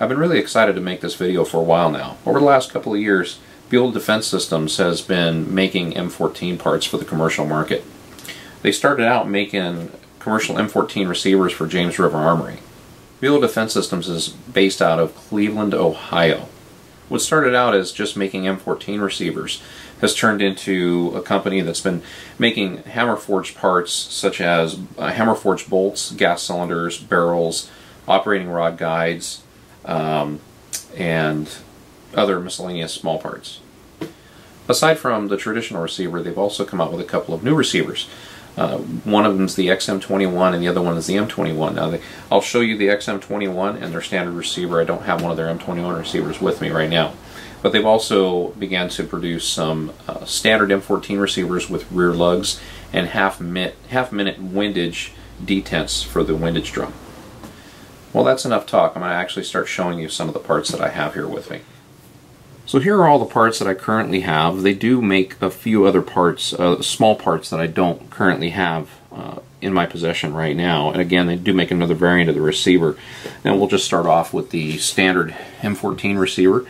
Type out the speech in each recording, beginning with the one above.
I've been really excited to make this video for a while now. Over the last couple of years, Bula Defense Systems has been making M14 parts for the commercial market. They started out making commercial M14 receivers for James River Armory. Bula Defense Systems is based out of Cleveland, Ohio. What started out as just making M14 receivers has turned into a company that's been making hammer forged parts such as uh, hammer forged bolts, gas cylinders, barrels, operating rod guides, um, and other miscellaneous small parts. Aside from the traditional receiver, they've also come out with a couple of new receivers. Uh, one of them is the XM21 and the other one is the M21. Now, they, I'll show you the XM21 and their standard receiver. I don't have one of their M21 receivers with me right now. But they've also began to produce some uh, standard M14 receivers with rear lugs and half minute, half minute windage detents for the windage drum. Well, that's enough talk. I'm going to actually start showing you some of the parts that I have here with me. So here are all the parts that I currently have. They do make a few other parts, uh, small parts that I don't currently have uh, in my possession right now. And again, they do make another variant of the receiver. And we'll just start off with the standard M14 receiver.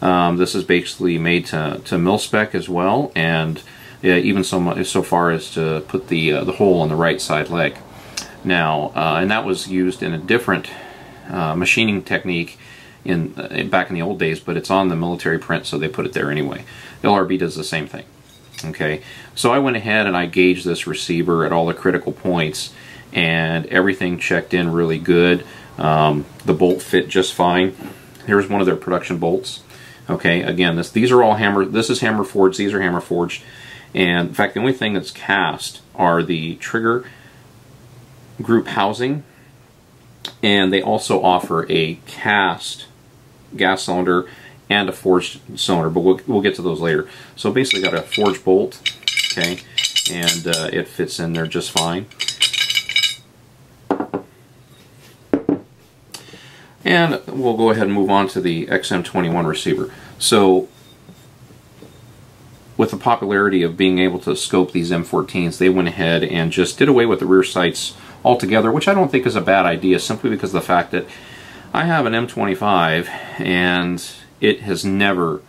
Um, this is basically made to, to mil spec as well, and uh, even so, so far as to put the, uh, the hole on the right side leg. Now, uh, and that was used in a different uh, machining technique in uh, back in the old days, but it's on the military print, so they put it there anyway. LRB does the same thing. Okay, so I went ahead and I gauged this receiver at all the critical points, and everything checked in really good. Um, the bolt fit just fine. Here's one of their production bolts. Okay, again, this these are all hammer. This is hammer forged. These are hammer forged, and in fact, the only thing that's cast are the trigger group housing, and they also offer a cast gas cylinder and a forged cylinder, but we'll, we'll get to those later. So basically got a forged bolt, okay, and uh, it fits in there just fine. And we'll go ahead and move on to the XM21 receiver. So with the popularity of being able to scope these M14s, they went ahead and just did away with the rear sights altogether, which I don't think is a bad idea simply because of the fact that I have an M25 and it has never,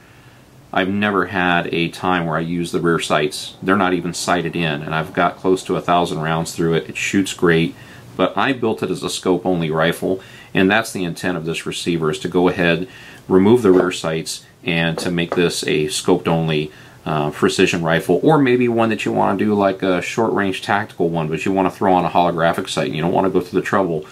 I've never had a time where I use the rear sights. They're not even sighted in and I've got close to a thousand rounds through it. It shoots great, but I built it as a scope only rifle and that's the intent of this receiver is to go ahead, remove the rear sights and to make this a scoped only uh, precision rifle, or maybe one that you want to do like a short range tactical one, but you want to throw on a holographic sight. and You don't want to go through the trouble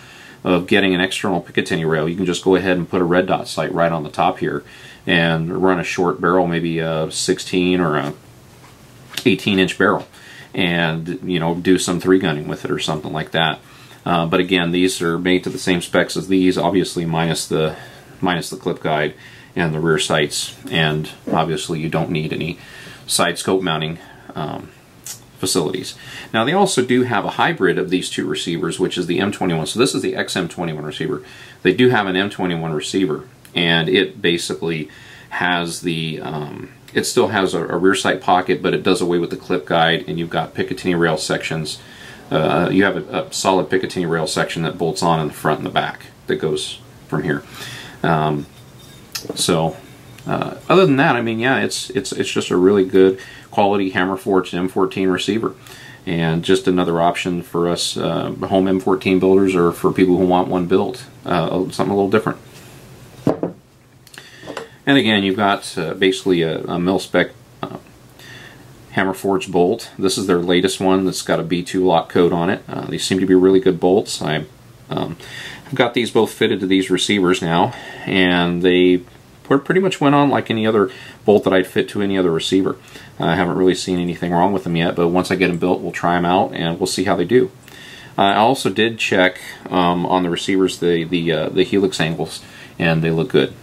of getting an external Picatinny rail, you can just go ahead and put a red dot sight right on the top here and run a short barrel, maybe a 16 or a 18 inch barrel and you know do some three gunning with it or something like that. Uh, but again, these are made to the same specs as these, obviously minus the minus the clip guide and the rear sights, and obviously you don't need any side scope mounting um, facilities. Now they also do have a hybrid of these two receivers, which is the M21. So this is the XM21 receiver. They do have an M21 receiver, and it basically has the, um, it still has a, a, rear sight pocket, but it does away with the clip guide, and you've got Picatinny rail sections. Uh, you have a, a, solid Picatinny rail section that bolts on in the front and the back that goes from here. Um, so uh, other than that, I mean, yeah, it's it's it's just a really good quality hammer forged M14 receiver, and just another option for us uh, home M14 builders or for people who want one built, uh, something a little different. And again, you've got uh, basically a, a mil spec uh, hammer forged bolt. This is their latest one that's got a B2 lock code on it. Uh, these seem to be really good bolts. I um, I've got these both fitted to these receivers now, and they pretty much went on like any other bolt that I'd fit to any other receiver. I haven't really seen anything wrong with them yet, but once I get them built, we'll try them out and we'll see how they do. I also did check um, on the receivers the the uh, the helix angles, and they look good.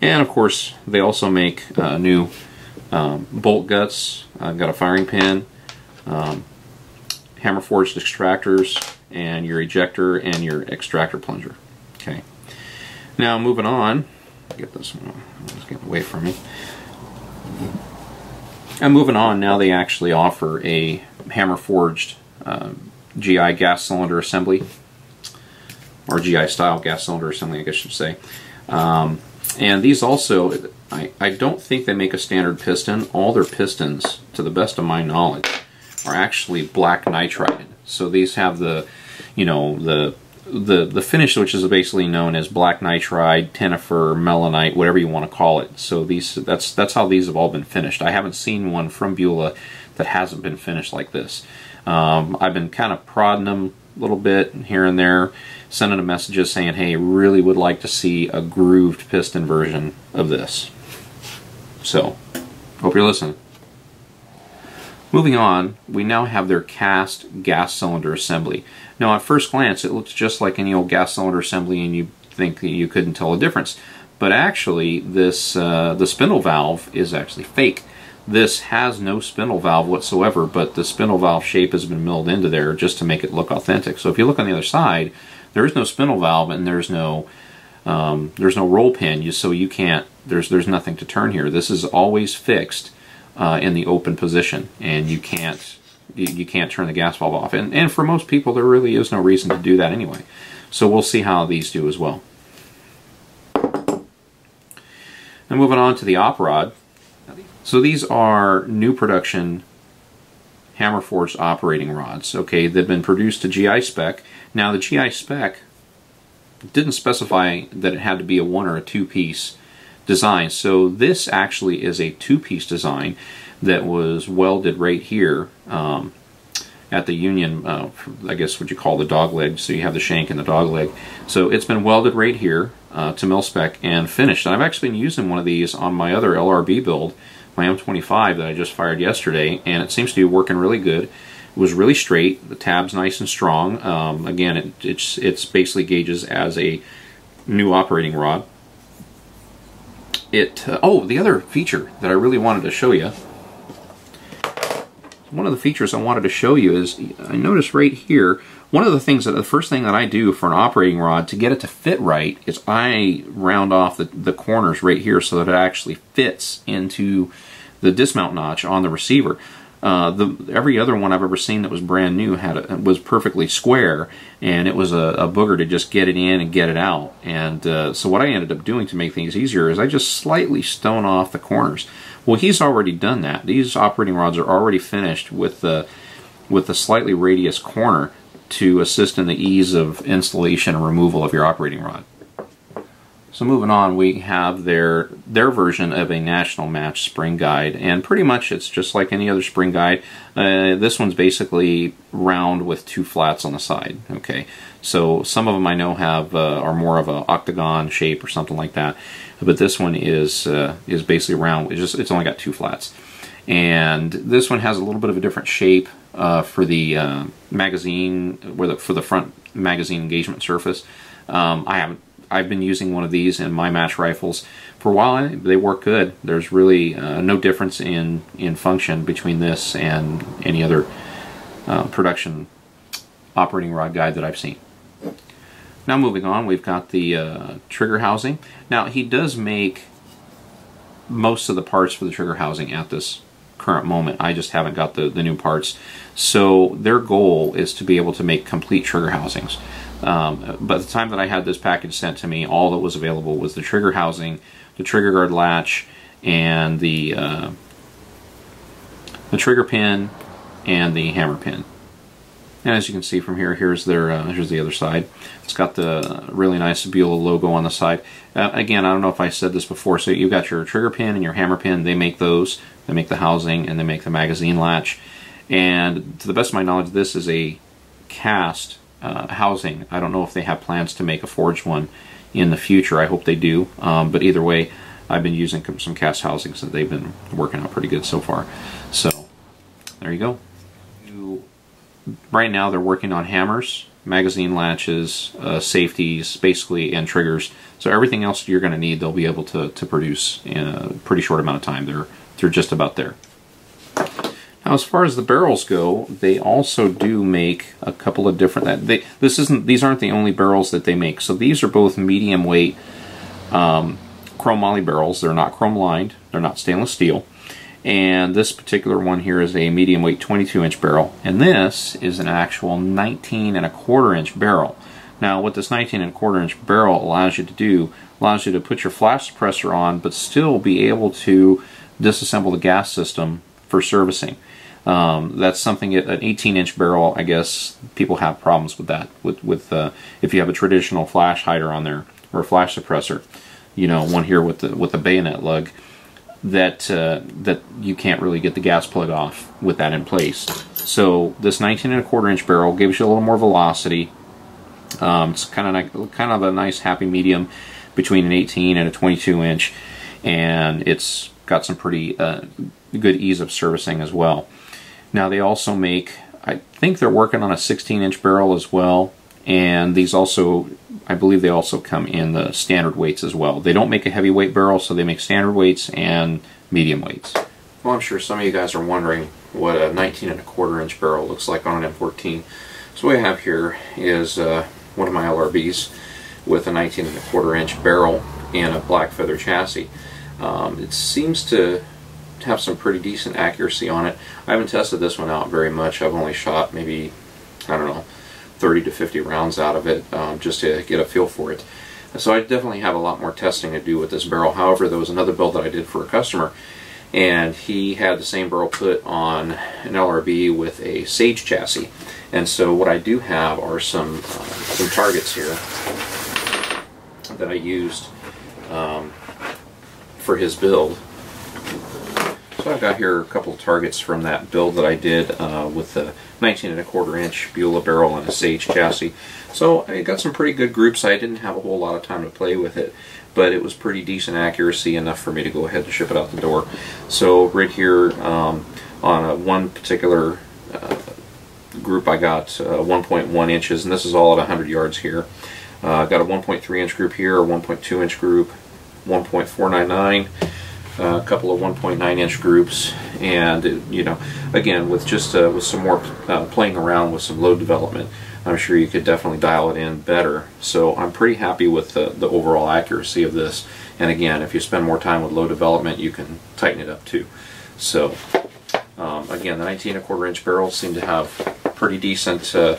And of course, they also make uh, new um, bolt guts. I've got a firing pin, um, hammer forged extractors, and your ejector and your extractor plunger. Okay. Now moving on, get this one, it's getting away from me. And moving on, now they actually offer a hammer forged uh, GI gas cylinder assembly. or GI style gas cylinder assembly, I guess should say. Um, and these also, I, I don't think they make a standard piston. All their pistons, to the best of my knowledge, are actually black nitride. So these have the, you know, the the the finish, which is basically known as black nitride, tenifer, melonite, whatever you want to call it. So these that's that's how these have all been finished. I haven't seen one from Bula that hasn't been finished like this. Um, I've been kind of prodding them a little bit here and there, sending them messages saying, "Hey, really would like to see a grooved piston version of this." So, hope you're listening. Moving on, we now have their cast gas cylinder assembly. Now at first glance it looks just like any old gas cylinder assembly and you think you couldn't tell a difference. But actually this uh, the spindle valve is actually fake. This has no spindle valve whatsoever, but the spindle valve shape has been milled into there just to make it look authentic. So if you look on the other side, there is no spindle valve and there's no um, there's no roll pin, so you can't. There's there's nothing to turn here. This is always fixed uh, in the open position, and you can't you, you, can't turn the gas valve off. And, and for most people, there really is no reason to do that anyway. So we'll see how these do as well. And moving on to the op rod. So these are new production hammer forged operating rods. Okay, they've been produced to GI spec. Now the GI spec didn't specify that it had to be a one or a two piece design. So this actually is a two-piece design that was welded right here um, at the union, uh, I guess what you call the dog leg, so you have the shank and the dog leg. So it's been welded right here uh, to mil spec and finished. And I've actually been using one of these on my other LRB build, my M25 that I just fired yesterday, and it seems to be working really good. It was really straight, the tab's nice and strong. Um, again, it, it's, it's basically gauges as a new operating rod it, uh, oh, the other feature that I really wanted to show you, one of the features I wanted to show you is, I noticed right here, one of the things that, the first thing that I do for an operating rod to get it to fit right is I round off the, the corners right here so that it actually fits into the dismount notch on the receiver. Uh, the every other one I've ever seen that was brand new had a, was perfectly square, and it was a, a, booger to just get it in and get it out. And uh, so what I ended up doing to make things easier is I just slightly stone off the corners. Well, he's already done that. These operating rods are already finished with the with the slightly radius corner to assist in the ease of installation and removal of your operating rod. So moving on, we have their their version of a national match spring guide, and pretty much it's just like any other spring guide. Uh, this one's basically round with two flats on the side. Okay, so some of them I know have uh, are more of an octagon shape or something like that, but this one is uh, is basically round. It's just it's only got two flats, and this one has a little bit of a different shape uh, for the uh, magazine, where the for the front magazine engagement surface. Um, I haven't I've been using one of these in my match rifles for a while. They work good. There's really uh, no difference in in function between this and any other uh, production operating rod guide that I've seen. Now moving on, we've got the uh, trigger housing. Now he does make most of the parts for the trigger housing at this current moment. I just haven't got the, the new parts. So their goal is to be able to make complete trigger housings. Um, by the time that I had this package sent to me, all that was available was the trigger housing, the trigger guard latch, and the uh, the trigger pin and the hammer pin. And as you can see from here, here's their uh, here's the other side. It's got the really nice Bula logo on the side. Uh, again, I don't know if I said this before. So you've got your trigger pin and your hammer pin. They make those. They make the housing and they make the magazine latch. And to the best of my knowledge, this is a cast uh, housing. I don't know if they have plans to make a forged one in the future. I hope they do. Um, but either way, I've been using some cast housings and they've been working out pretty good so far. So there you go. You, right now they're working on hammers, magazine latches, uh, safeties, basically, and triggers. So everything else you're going to need, they'll be able to, to produce in a pretty short amount of time. They're, they're just about there. Now, as far as the barrels go, they also do make a couple of different. They, this isn't; these aren't the only barrels that they make. So these are both medium weight um, chromoly barrels. They're not chrome lined. They're not stainless steel. And this particular one here is a medium weight 22 inch barrel, and this is an actual 19 and a quarter inch barrel. Now what this 19 and a quarter inch barrel allows you to do, allows you to put your flash suppressor on but still be able to disassemble the gas system for servicing. Um, that's something an 18 inch barrel I guess people have problems with that with with uh, if you have a traditional flash hider on there or a flash suppressor you know one here with the with the bayonet lug that uh, that you can't really get the gas plug off with that in place. So this 19 and a quarter inch barrel gives you a little more velocity. Um, it's kind of kind of a nice happy medium between an 18 and a 22 inch and it's got some pretty uh, good ease of servicing as well now they also make, I think they're working on a 16 inch barrel as well. And these also, I believe they also come in the standard weights as well. They don't make a heavyweight barrel, so they make standard weights and medium weights. Well, I'm sure some of you guys are wondering what a 19 and a quarter inch barrel looks like on an M14. So what I have here is uh, one of my LRBs with a 19 and a quarter inch barrel and a black feather chassis. Um, it seems to have some pretty decent accuracy on it. I haven't tested this one out very much. I've only shot maybe, I don't know, 30 to 50 rounds out of it um, just to get a feel for it. So I definitely have a lot more testing to do with this barrel. However, there was another build that I did for a customer and he had the same barrel put on an LRB with a Sage chassis. And so what I do have are some, uh, some targets here that I used um, for his build. So I've got here a couple of targets from that build that I did uh, with the 19 and a quarter inch Bula barrel and a Sage chassis. So I got some pretty good groups. I didn't have a whole lot of time to play with it, but it was pretty decent accuracy enough for me to go ahead and ship it out the door. So right here um, on a one particular uh, group I got uh, 1.1 inches, and this is all at 100 yards here. I uh, got a 1.3 inch group here, a 1.2 inch group, 1.499 a couple of 1.9 inch groups and you know again with just uh, with some more uh, playing around with some load development I'm sure you could definitely dial it in better. So I'm pretty happy with the, the overall accuracy of this. And again if you spend more time with load development you can tighten it up too. So um, again the 19 and a quarter inch barrels seem to have pretty decent uh,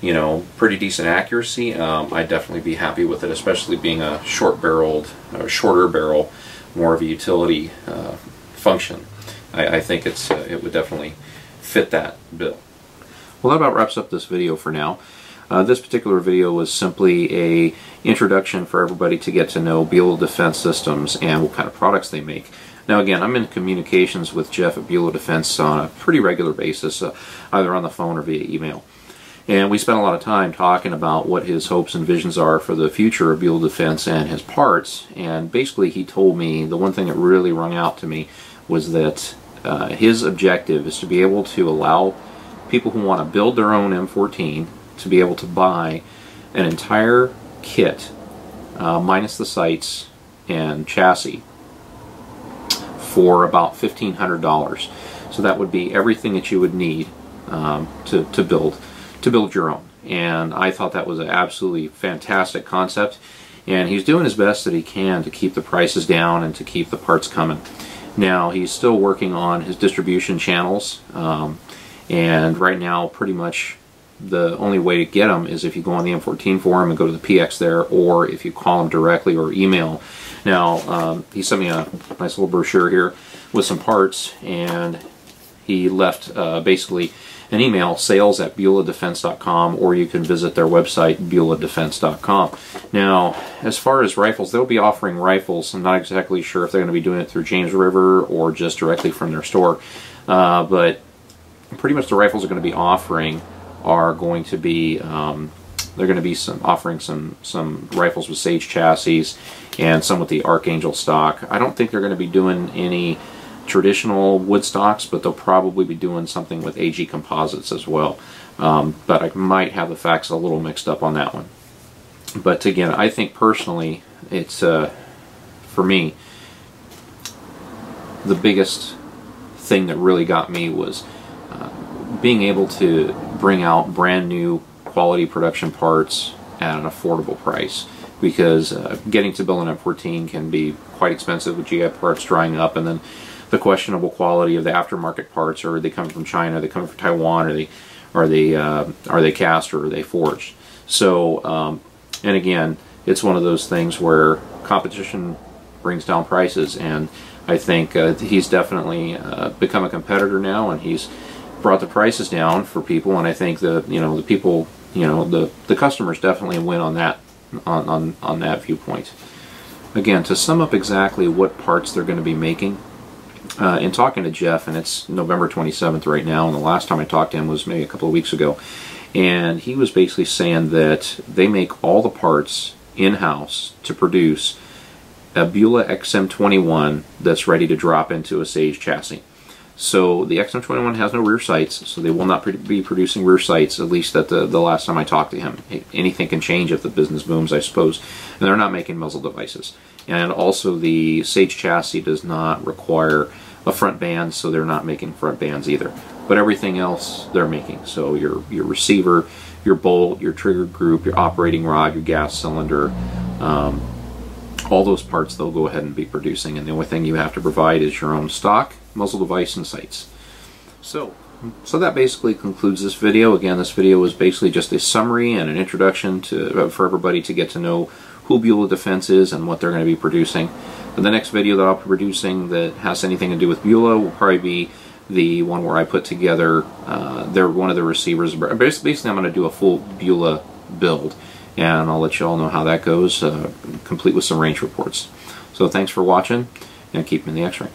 you know pretty decent accuracy. Um, I'd definitely be happy with it especially being a short barreled shorter barrel more of a utility uh, function. I, I, think it's uh, it would definitely fit that bill. Well, that about wraps up this video for now. Uh, this particular video was simply a introduction for everybody to get to know Bula Defense Systems and what kind of products they make. Now again, I'm in communications with Jeff at Bula Defense on a pretty regular basis, uh, either on the phone or via email. And we spent a lot of time talking about what his hopes and visions are for the future of Bula Defense and his parts. And basically, he told me the one thing that really rung out to me was that uh, his objective is to be able to allow people who want to build their own M14 to be able to buy an entire kit, uh, minus the sights and chassis, for about $1,500. So that would be everything that you would need um, to, to build to build your own. And I thought that was an absolutely fantastic concept. And he's doing his best that he can to keep the prices down and to keep the parts coming. Now, he's still working on his distribution channels. Um, and right now, pretty much the only way to get them is if you go on the M14 forum and go to the PX there, or if you call him directly or email. Now, um, he sent me a nice little brochure here with some parts, and he left uh, basically an email, sales at BulaDefense.com, or you can visit their website, BulaDefense.com. Now, as far as rifles, they'll be offering rifles. I'm not exactly sure if they're going to be doing it through James River or just directly from their store, uh, but pretty much the rifles are going to be offering are going to be um, they're going to be some offering some some rifles with Sage chassis and some with the Archangel stock. I don't think they're going to be doing any traditional wood stocks, but they'll probably be doing something with AG composites as well. Um, but I might have the facts a little mixed up on that one. But again, I think personally, it's uh, for me the biggest thing that really got me was uh, being able to bring out brand new quality production parts at an affordable price because uh, getting to build an M14 can be quite expensive with GI parts drying up and then the questionable quality of the aftermarket parts, or they coming from China, they coming from Taiwan, are they are they uh, are they cast or are they forged? So, um, and again, it's one of those things where competition brings down prices, and I think uh, he's definitely uh, become a competitor now, and he's brought the prices down for people, and I think the you know the people you know the the customers definitely win on that on on, on that viewpoint. Again, to sum up exactly what parts they're going to be making, uh, in talking to Jeff, and it's November 27th right now, and the last time I talked to him was maybe a couple of weeks ago, and he was basically saying that they make all the parts in-house to produce a Bula XM21 that's ready to drop into a Sage chassis. So the XM21 has no rear sights, so they will not be producing rear sights, at least at the, the last time I talked to him. Anything can change if the business booms, I suppose. And they're not making muzzle devices. And also the Sage chassis does not require a front band, so they're not making front bands either. But everything else they're making. So your, your receiver, your bolt, your trigger group, your operating rod, your gas cylinder, um, all those parts they'll go ahead and be producing and the only thing you have to provide is your own stock, muzzle device, and sights. So, so that basically concludes this video. Again, this video was basically just a summary and an introduction to uh, for everybody to get to know who Bula Defense is and what they're going to be producing. But the next video that I'll be producing that has anything to do with Bula will probably be the one where I put together uh, they're one of the receivers. Basically, I'm going to do a full Bula build and I'll let you all know how that goes, uh, complete with some range reports. So thanks for watching, and keep me in the X-ray.